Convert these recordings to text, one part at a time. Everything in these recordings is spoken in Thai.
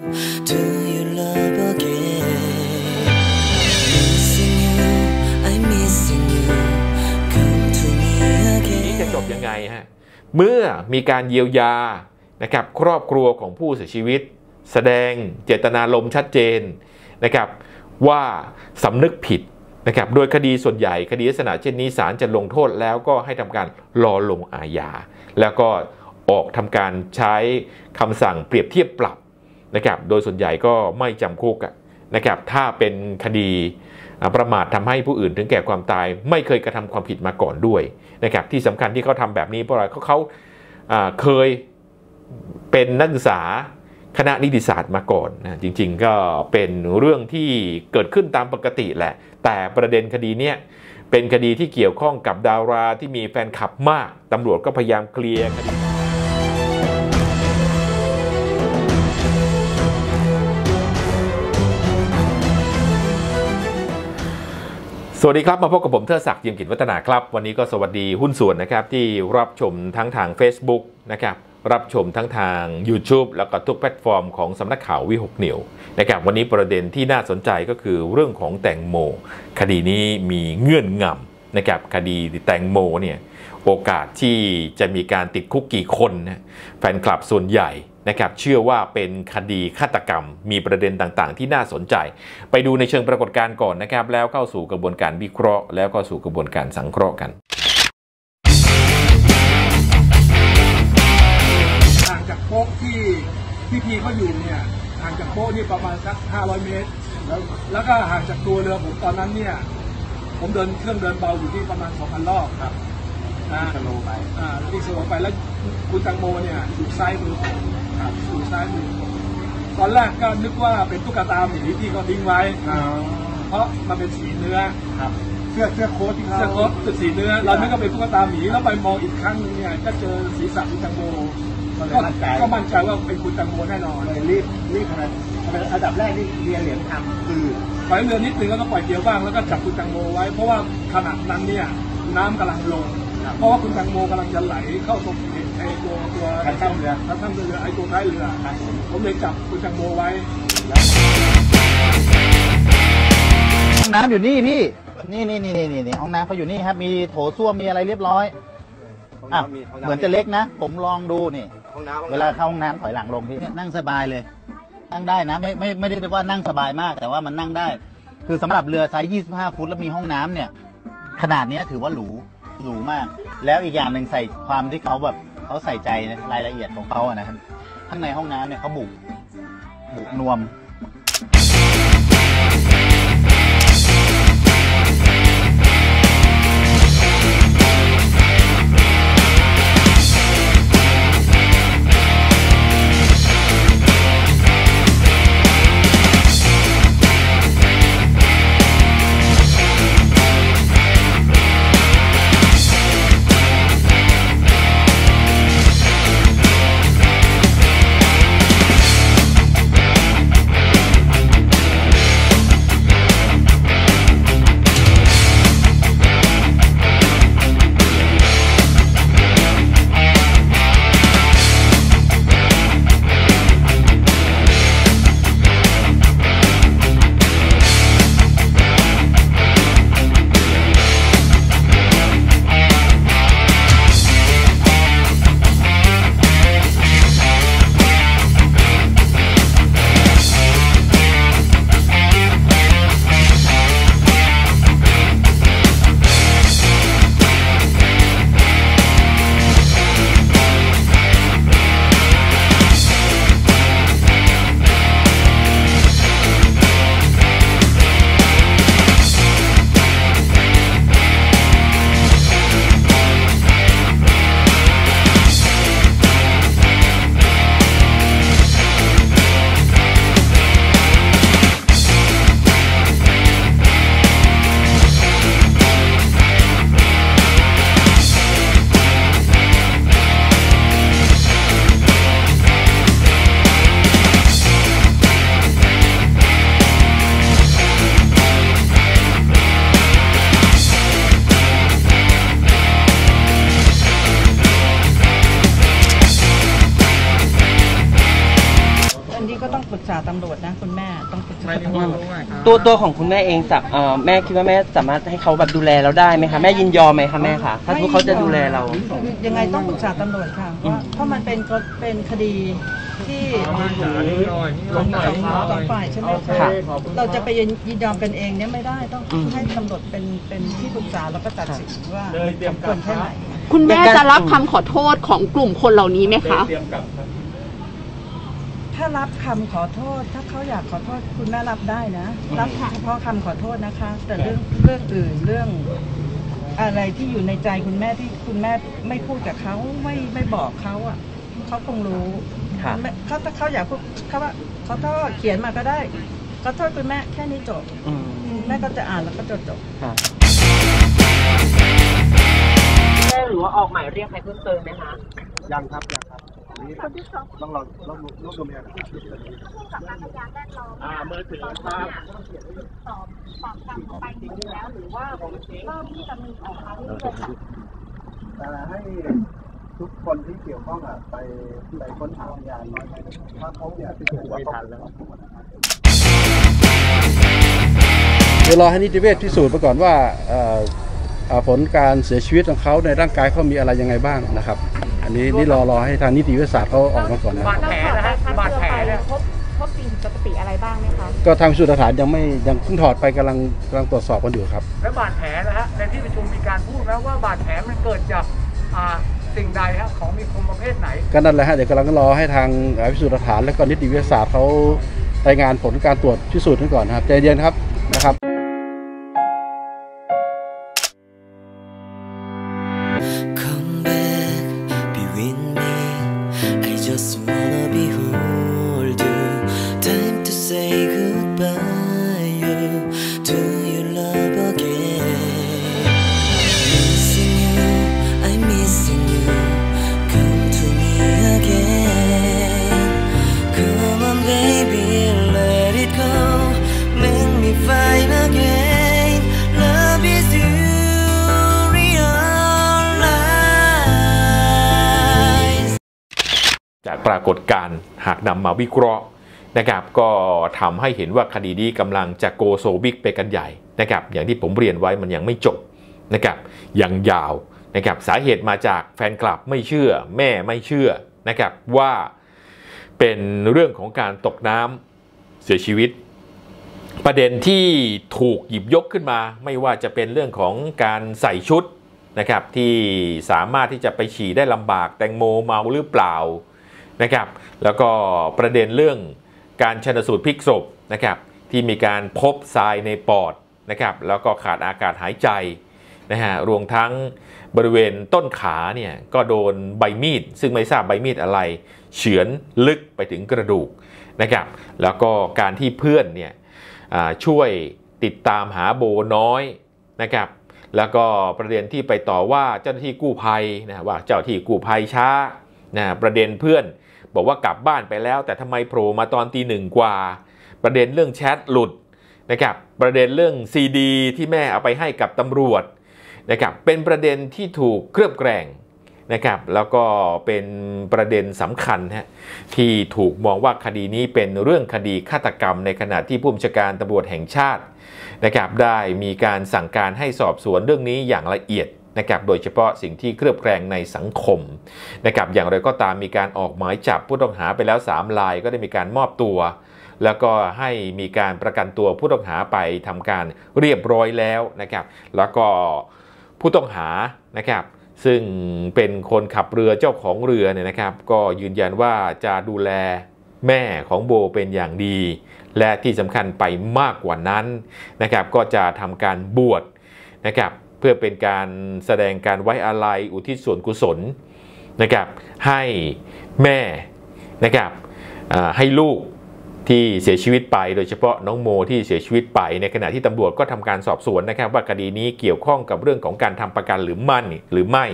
จะจบยังไงฮะ เมื่อมีการเยียวยานะครับครอบครัวของผู้เสียชีวิต แสดงเจตนารมณ์ชัดเจนนะครับว่าสำนึกผิดนะครับโดยคดีส่วนใหญ่คดีลักษณะเช่นนี้ศาลจะลงโทษแล้วก็ให้ทำการรอลงอาญาแล้วก็ออกทำการใช้คำสั่งเปรียบเทียบปรับ นะครับโดยส่วนใหญ่ก็ไม่จำคุกนะครับถ้าเป็นคดีประมาททำให้ผู้อื่นถึงแก่ความตาย ไม่เคยกระทำความผิดมาก่อนด้วยนะครับที่สำคัญที่เขาทำแบบนี้เพราะอะไรเขาเขาอ่าเคยเป็นนักศึกษาคณะนิติศาสตร์มาก่อนนะจริง ๆ ก็เป็นเรื่องที่เกิดขึ้นตามปกติแหละ แต่ประเด็นคดีเนี้ยเป็นคดีที่เกี่ยวข้องกับดาราที่มีแฟนคลับมากตำรวจก็พยายามเคลียร์คดี สวัสดีครับ มาพบกับผมเทิดศักดิ์ยิมกิจวัฒนาครับ วันนี้ก็สวัสดีหุ้นส่วนนะครับ ที่รับชมทั้งทาง Facebook นะครับรับชมทั้งทาง YouTube แล้วก็ทุกแพลตฟอร์มของสำนักข่าววิหกนิวนะครับวันนี้ประเด็นที่น่าสนใจก็คือเรื่องของแตงโม คดีนี้มีเงื่อนงำนะครับคดีแตงโมเนี่ยโอกาสที่จะมีการติดคุกกี่คนนะแฟนคลับส่วนใหญ่ นะครับเชื่อว่าเป็นคดีฆาตกรรม มีประเด็นต่างๆ ที่น่าสนใจ ไปดูในเชิงปรากฏการณ์ก่อนนะครับ แล้วเข้าสู่กระบวนการวิเคราะห์ แล้วก็สู่กระบวนการสังเคราะห์กันห่างจากโป๊ะที่ที่พีเขาอยู่เนี่ยห่างจากโป๊ะนี่ประมาณสัก 500 เมตร แล้วแล้วก็ห่างจากตัวเรือผมตอนนั้นเนี่ยผมเดินเครื่องเดินเบาอยู่ที่ประมาณ 2,000รอบครับ สโลไปอ่าที่สโลไปแล้วคุณตังโมเนี่ยอยู่ซ้ายมือผมครับอยู่ซ้ายมือผมตอนแรกก็นึกว่าเป็นตุ๊กตาหมีที่เขาทิ้งไว้เพราะมันเป็นสีเนื้อครับเสื้อเสื้อโค้ทที่เขาเสื้อโค้ทเป็นสีเนื้อ เรานึกว่าเป็นตุ๊กตาหมีแล้วไปมองอีกครั้งหนึงเนี่ยก็เจอศีรษะคุณตังโมก็ก็มั่นใจว่าเป็นคุณตังโมแน่นอนเลยรีบรีบทำไมทำไมอันดับแรกที่เรียนเหรียญทำคือปล่อยเรือนิดนึงแล้วก็ปล่อยเกียวบ้างแล้วก็จับคุณตังโมไว้เพราะว่าขณะนั้นเนี่ยน้ำกำลังลง เพราะว่าคุณตังโมกำลังจะไหลเข้าตรงไอ้ตัวตัวการข้ามเรือการข้ามเรือไอ้ตัวท้ายเรือผมเลยจับคุณตังโมไว้ห้องน้ำอยู่นี่พี่ นี่นี่นี่นี่นี่ห้องน้ำเขาอยู่นี่ครับ มีโถส้วมมีอะไรเรียบร้อยอะเหมือนจะเล็กนะ ผมลองดูนี่เวลาเข้าห้องน้ำถอยหลังลงพี่เนี่ยนั่งสบายเลย นั่งได้นะ ไม่ไม่ไม่ได้ว่านั่งสบายมาก แต่ว่ามันนั่งได้ คือสำหรับเรือไซส์ 25 ฟุตแล้วมีห้องน้ำเนี่ย ขนาดเนี้ยถือว่าหรู หรูมาก แล้วอีกอย่างหนึ่งใส่ความที่เขาแบบเขาใส่ใจรายละเอียดของเขาอะนะครับข้างในห้องน้ำเนี่ยเขาบุกบุกนวม ษาตำรวจนะคุณแม่ต้องปรึกษาตำรวจตัวตัวของคุณแม่เองจะเอ่อแม่คิดว่าแม่สามารถให้เขาแบบดูแลเราได้ไหมคะแม่ยินยอมไหมคะแม่คะถ้าสมมติเขาจะดูแลเรา ยังไงต้องปรึกษาตำรวจค่ะว่าเพราะมันเป็นก็เป็นคดีที่สองสองสองฝ่ายใช่ไหมค่ะเราจะไปยินยอมกันเองเนี่ยไม่ได้ต้องอืม ให้ตำรวจเป็นเป็นที่ปรึกษาแล้วก็ตัดสินว่าสมควรแค่ไหนคุณแม่ในการจะรับคำขอโทษของกลุ่มคนเหล่านี้ไหมคะ ถ้ารับคำขอโทษ ถ้าเขาอยากขอโทษคุณแม่รับได้นะ รับเฉพาะคำขอโทษนะคะ แต่เรื่องเรื่องอื่นเรื่อง อะไรที่อยู่ในใจคุณแม่ที่คุณแม่ไม่พูดกับเขาไม่ไม่บอกเขาอะเขาคงรู้ค่ะ ไม่เขาถ้าเขาอยากพูดเขาว่าขอโทษเขียนมาก็ได้ขอโทษคุณแม่แค่นี้จบอืมแม่ก็จะอ่านแล้วก็จบจบ ค่ะแม่หรือว่าออกหมายเรียกใครเพิ่มเติมไหมคะยังครับยังครับ นี่ต้องรอต้องรวบรวมพยานอ่ามือถือครับอ่าให้ทุกคนที่เกี่ยวข้องอะไปไปค้นหาพยานถ้าเขาอยากจะเกิดไม่ทันแล้วเดี๋ยวรอให้นิติเวชพิสูจน์ไปก่อนว่า ผลการเสียชีวิตของเขาในร่างกายเขามีอะไรยังไงบ้างนะครับ อันนี้นี่รอรอให้ทางนิติวิทยาศาสตร์เขาออกมาก่อนนะบาดแผลนะฮะบาดแผลเนี่ยพบพบสิ่งผิดปกติอะไรบ้างไหมคะก็ทางพิสูจน์หลักฐานยังไม่ยังเพิ่งถอดไปกำลังกำลังตรวจสอบกันอยู่ครับ แล้วบาดแผลนะฮะในที่ประชุมมีการพูดแล้วว่าบาดแผลมันเกิดจากอ่าสิ่งใดฮะของมีคมประเภทไหนก็นั่นแหละฮะเดี๋ยวกำลังรอให้ทางเอ่อพิสูจน์หลักฐานและก็นิติวิทยาศาสตร์เขารายงานผลการตรวจพิสูจน์กันก่อนนะครับใจเย็นครับนะครับากปรากฏการณ์หากนำมาวิเคราะห์นะครับก็ทำให้เห็นว่าคดีนี้กำลังจะโกโซบิกไปกันใหญ่นะครับอย่างที่ผมเรียนไว้มันยังไม่จบนะครับยังยาวนะครับสาเหตุมาจากแฟนคลับไม่เชื่อ แม่ไม่เชื่อนะครับว่าเป็นเรื่องของการตกน้ำเสียชีวิต ประเด็นที่ถูกหยิบยกขึ้นมา ไม่ว่าจะเป็นเรื่องของการใส่ชุดนะครับที่สามารถที่จะไปฉี่ได้ลำบากแตงโมเมาหรือเปล่า นะครับ แล้วก็ประเด็นเรื่องการชนสูตรพลิกศพนะครับ ที่มีการพบทรายในปอดนะครับ แล้วก็ขาดอากาศหายใจนะฮะรวมทั้งบริเวณต้นขาเนี่ยก็โดนใบมีด ซึ่งไม่ทราบใบมีดอะไร เฉือนลึกไปถึงกระดูกนะครับ แล้วก็การที่เพื่อนเนี่ยช่วยติดตามหาโบน้อยนะครับ แล้วก็ประเด็นที่ไปต่อว่าเจ้าหน้าที่กู้ภัยนะว่าเจ้าหน้าที่กู้ภัยช้านะประเด็นเพื่อน บอกว่ากลับบ้านไปแล้ว แต่ทำไมโผล่มาตอนตีหนึ่งกว่า ประเด็นเรื่องแชทหลุดนะครับประเด็นเรื่องซีดีที่แม่เอาไปให้กับตำรวจนะครับเป็นประเด็นที่ถูกเคลือบแกล้งนะครับแล้วก็เป็นประเด็นสำคัญฮะที่ถูกมองว่าคดีนี้เป็นเรื่องคดีฆาตกรรม ในขณะที่ผู้บัญชาการตำรวจแห่งชาตินะครับได้มีการสั่งการให้สอบสวนเรื่องนี้อย่างละเอียด นะครับโดยเฉพาะสิ่งที่เคลือบแคลงในสังคมนะครับอย่างไรก็ตามมีการออกหมายจับผู้ต้องหาไปแล้ว 3 รายก็ได้มีการมอบตัว แล้วก็ให้มีการประกันตัวผู้ต้องหาไปทำการเรียบร้อยแล้วนะครับแล้วก็ผู้ต้องหานะครับซึ่งเป็นคนขับเรือเจ้าของเรือเนี่ยนะครับ ก็ยืนยันว่าจะดูแลแม่ของโบเป็นอย่างดี และที่สำคัญไปมากกว่านั้นนะครับ ก็จะทำการบวชนะครับ เพื่อเป็นการแสดงการไว้อาลัยอุทิศส่วนกุศลนะครับให้แม่นะครับให้ลูกที่เสียชีวิตไป โดยเฉพาะน้องโมที่เสียชีวิตไปในขณะที่ตำรวจก็ทำการสอบสวนนะครับ ว่าคดีนี้เกี่ยวข้องกับเรื่องของการทำประกันหรือไม่นหรือไม่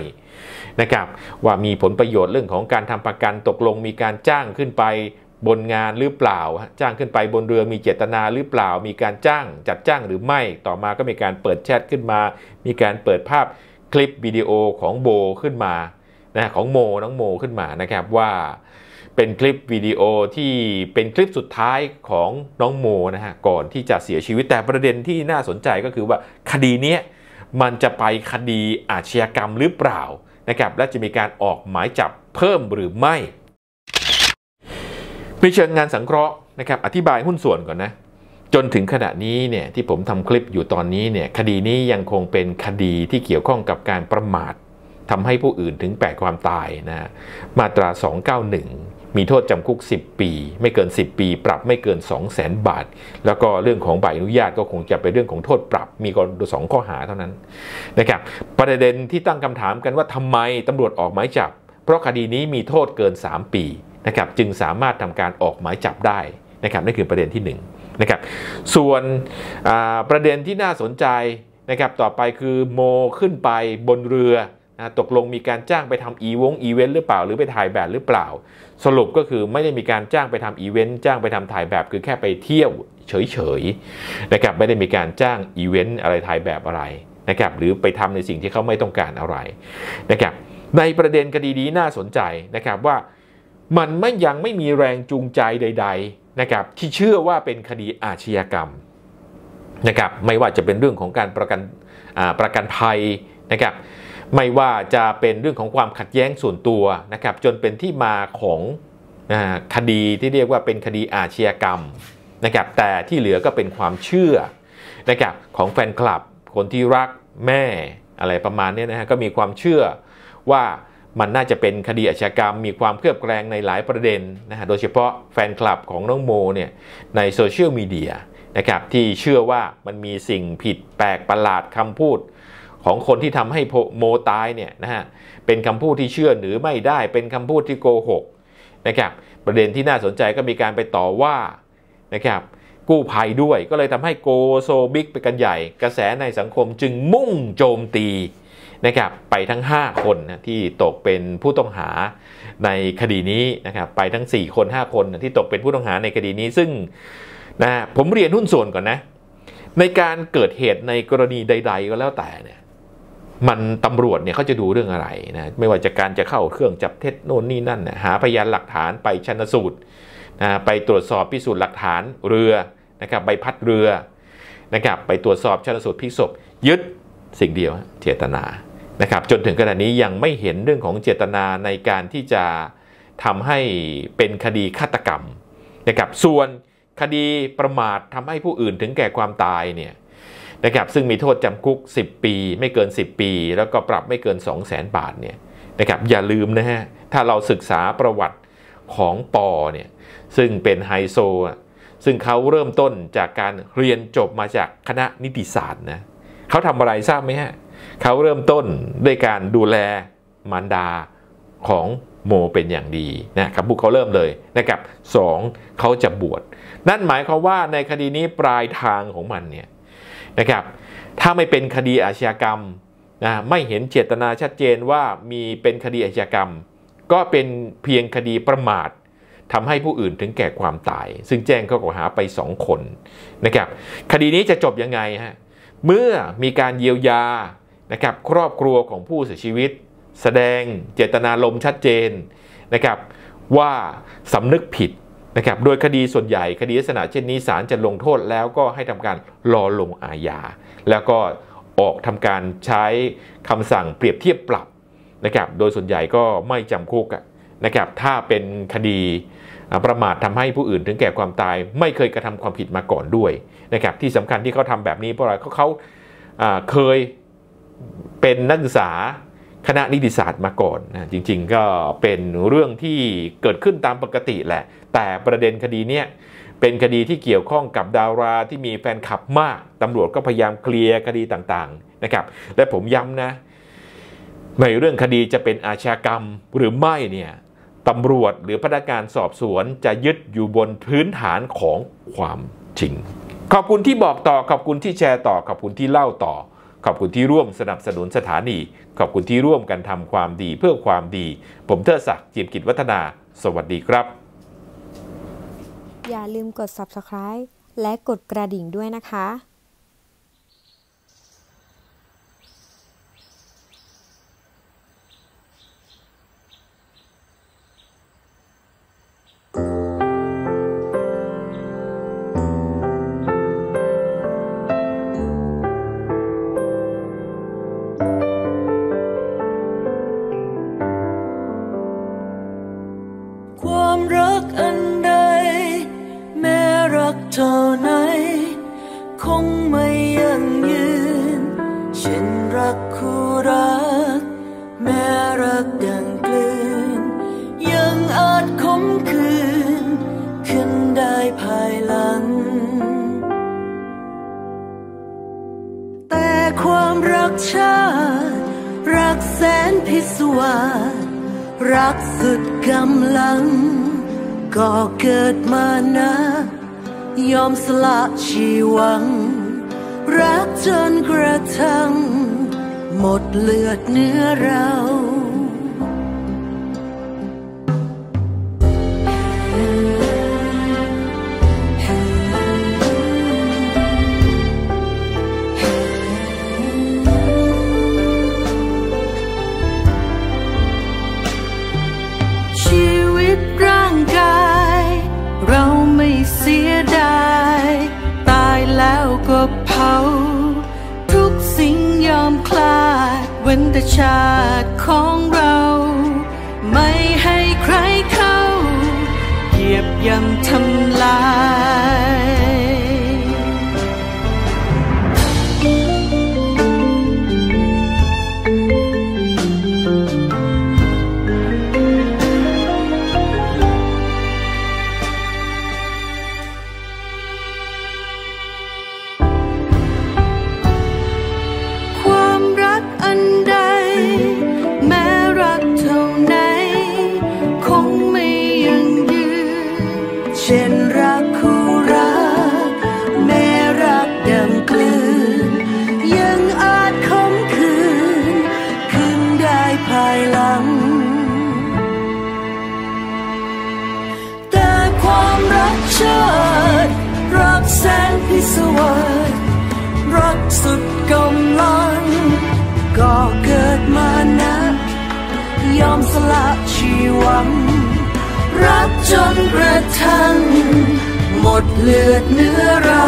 นะครับ ว่ามีผลประโยชน์เรื่องของการทำประกันตกลงมีการจ้างขึ้นไป บนงานหรือเปล่า จ้างขึ้นไปบนเรือมีเจตนาหรือเปล่า มีการจ้างจัดจ้างหรือไม่ ต่อมาก็มีการเปิดแชทขึ้นมา มีการเปิดภาพคลิปวิดีโอของโบขึ้นมานะของโมน้องโมขึ้นมานะครับว่าเป็นคลิปวิดีโอที่เป็นคลิปสุดท้ายของน้องโมนะฮะก่อนที่จะเสียชีวิตแต่ประเด็นที่น่าสนใจก็คือว่าคดีนี้มันจะไปคดีอาชญากรรมหรือเปล่านะครับและจะมีการออกหมายจับเพิ่มหรือไม่ ในเชิงงานสังเคราะห์นะครับอธิบายหุ้นส่วนก่อนนะจนถึงขณะนี้เนี่ยที่ผมทำคลิปอยู่ตอนนี้เนี่ยคดีนี้ยังคงเป็นคดีที่เกี่ยวข้องกับการประมาททำให้ผู้อื่นถึงแปดความตายนะมาตรา 291 มีโทษจำคุก 10 ปี ไม่เกิน 10 ปี ปรับไม่เกิน 2 0 0แสนบาท แล้วก็เรื่องของใบอนุญาตก็คงจะเป็นเรื่องของโทษปรับมีกรสองข้อหาเท่านั้นนะครับประเด็นที่ตั้งคำถามกันว่าทำไมตำรวจออกหมายจับ เพราะคดีนี้มีโทษเกิน 3 ปีนะครับจึงสามารถทำการออกหมายจับได้นะครับนั่นคือประเด็นที่1นนะครับส่วนประเด็นที่น่าสนใจนะครับต่อไปคือโมขึ้นไปบนเรือนะตกลงมีการจ้างไปทำอีวงอีเวนต์หรือเปล่า หรือไปถ่ายแบบหรือเปล่า สรุปก็คือไม่ได้มีการจ้างไปทำอีเวนต์จ้างไปทำถ่ายแบบคือแค่ไปเที่ยวเฉยๆนะครับไม่ได้มีการจ้างอีเวนต์อะไรถ่ายแบบอะไรนะครับหรือไปทำในสิ่งที่เขาไม่ต้องการอะไรนะครับในประเด็นคดีนี้น่าสนใจนะครับว่า มันไม่ยังไม่มีแรงจูงใจใด ๆ นะครับ ที่เชื่อว่าเป็นคดีอาชญากรรมนะครับ ไม่ว่าจะเป็นเรื่องของการประกันประกันภัยนะครับ ไม่ว่าจะเป็นเรื่องของความขัดแย้งส่วนตัวนะครับ จนเป็นที่มาของคดีที่เรียกว่าเป็นคดีอาชญากรรมนะครับ แต่ที่เหลือก็เป็นความเชื่อนะครับของแฟนคลับคนที่รักโมอะไรประมาณนี้นะฮะก็มีความเชื่อว่า มันน่าจะเป็นคดีอาชญากรรม มีความเคลือบแคลงในหลายประเด็นนะฮะโดยเฉพาะแฟนคลับของน้องโมเนี่ยในโซเชียลมีเดียนะครับที่เชื่อว่ามันมีสิ่งผิดแปลกประหลาดคำพูดของคนที่ทำให้โมตายเนี่ยนะฮะเป็นคำพูดที่เชื่อหรือไม่ได้เป็นคำพูดที่โกหกนะครับประเด็นที่น่าสนใจก็มีการไปต่อว่านะครับกู้ภัยด้วยก็เลยทำให้โกโซบิ๊กไปกันใหญ่ กระแสในสังคมจึงมุ่งโจมตี นะครับไปทั้ง 5 คนนะที่ตกเป็นผู้ต้องหาในคดีนี้นะครับไปทั้ง 4 คน 5 คนที่ตกเป็นผู้ต้องหาในคดีนี้ ซึ่งนะผมเรียนหุ้นส่วนก่อนนะ ในการเกิดเหตุในกรณีใด ๆ ก็แล้วแต่เนี่ยมันตำรวจเนี่ยเขาจะดูเรื่องอะไรนะไม่ว่าจะการจะเข้าเครื่องจับเท็จโน่นนี่นั่นนะหาพยานหลักฐานไปชันสูตรนะไปตรวจสอบพิสูจน์หลักฐานเรือนะครับใบพัดเรือนะครับไปตรวจสอบชันสูตรพิกศพยึดสิ่งเดียวเจตนา นะครับจนถึงขณะนี้ยังไม่เห็นเรื่องของเจตนาในการที่จะทำให้เป็นคดีฆาตกรรมนะครับส่วนคดีประมาททำให้ผู้อื่นถึงแก่ความตายเนี่ยนะครับซึ่งมีโทษจำคุก 10 ปี ไม่เกิน 10 ปี แล้วก็ปรับไม่เกิน 2 0 0 0 0 0 บาทเนี่ยนะครับอย่าลืมนะฮะถ้าเราศึกษาประวัติของปอเนี่ยซึ่งเป็นไฮโซ ซึ่งเขาเริ่มต้นจากการเรียนจบมาจากคณะนิติศาสตร์นะเขาทำอะไรทราบไหมฮะเเขาเริ่มต้นด้วยการดูแลมารดาของโมเป็นอย่างดีนะครับบุกเขาเริ่มเลยนะครับสองเขาจะบวชนั่นหมายความว่าในคดีนี้ปลายทางของมันเนี่ยนะครับถ้าไม่เป็นคดีอาชญากรรมนะไม่เห็นเจตนาชัดเจนว่ามีเป็นคดีอาชญากรรม ก็เป็นเพียงคดีประมาททำให้ผู้อื่นถึงแก่ความตาย ซึ่งแจ้งข้อกล่าวหาไป 2 คนนะครับคดีนี้จะจบยังไงฮะเมื่อมีการเยียวยา นะครับครอบครัวของผู้เสียชีวิต แสดงเจตนาลมชัดเจนนะครับว่าสำนึกผิดนะครับโดยคดีส่วนใหญ่คดีลักษณะเช่นนี้ศาลจะลงโทษแล้วก็ให้ทำการรอลงอาญาแล้วก็ออกทำการใช้คำสั่งเปรียบเทียบปรับนะครับโดยส่วนใหญ่ก็ไม่จำคุกนะครับถ้าเป็นคดีประมาททำให้ผู้อื่นถึงแก่ความตาย ไม่เคยกระทำความผิดมาก่อนด้วยนะครับที่สำคัญที่เขาทำแบบนี้เพราะอะไรเขาเขาเคย เป็นนักศึกษาคณะนิติศาสตร์มาก่อนนะจริง ๆ ก็เป็นเรื่องที่เกิดขึ้นตามปกติแหละ แต่ประเด็นคดีเนี้ยเป็นคดีที่เกี่ยวข้องกับดาราที่มีแฟนคลับมากตำรวจก็พยายามเคลียร์คดีต่างๆนะครับ และผมย้ำนะในเรื่องคดีจะเป็นอาชญากรรมหรือไม่เนี่ยตำรวจหรือพนักงานสอบสวนจะยึดอยู่บนพื้นฐานของความจริง ขอบคุณที่บอกต่อขอบคุณที่แชร์ต่อขอบคุณที่เล่าต่อ ขอบคุณที่ร่วมสนับสนุนสถานี ขอบคุณที่ร่วมกันทำความดีเพื่อความดี ผมเทอศักดิ์จิมกิจวัฒนา สวัสดีครับ อย่าลืมกด subscribe และกดกระดิ่งด้วยนะคะ ความรักชาติรักแสนพิศวาสรักสุดกำลัง ก็เกิดมานะ ยอมสละชีวัง รักจนกระทั่งหมดเลือดเนื้อเรา ว้นแต่ชาติของเรา ไม่ให้ใครเข้า เหยียบย่ำทำลายักจนกระทั่งหมดเลือดเนื้อเรา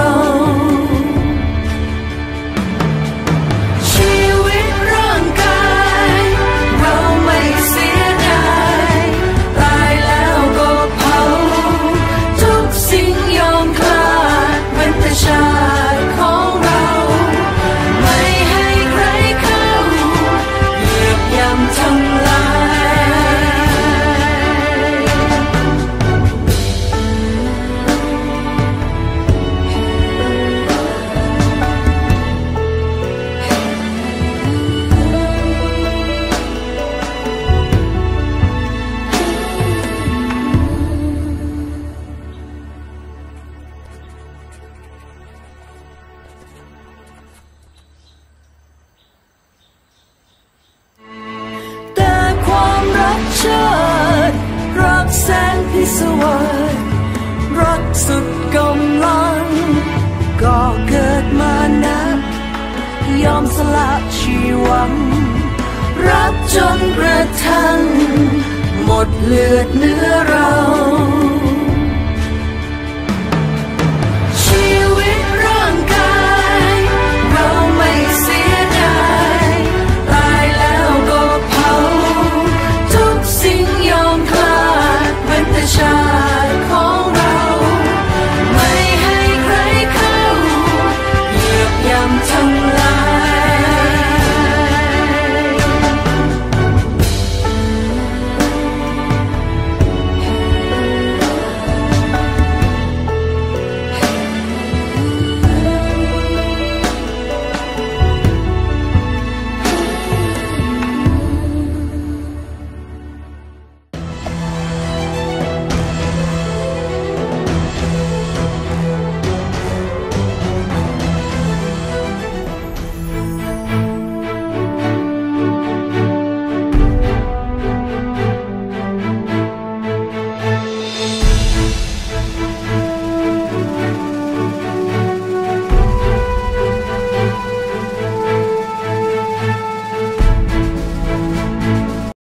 เลือดเนื้อเรา